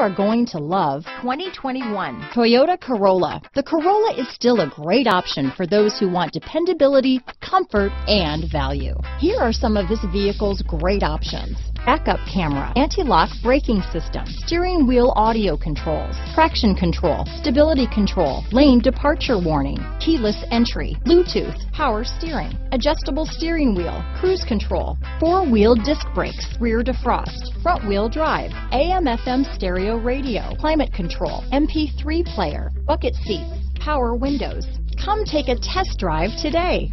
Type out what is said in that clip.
are going to love 2021 Toyota Corolla. The Corolla is still a great option for those who want dependability, comfort, and value. Here are some of this vehicle's great options. Backup camera, anti-lock braking system, steering wheel audio controls, traction control, stability control, lane departure warning, keyless entry, Bluetooth, power steering, adjustable steering wheel, cruise control, four-wheel disc brakes, rear defrost, front wheel drive, AM FM stereo radio, climate control, MP3 player, bucket seats, power windows. Come take a test drive today.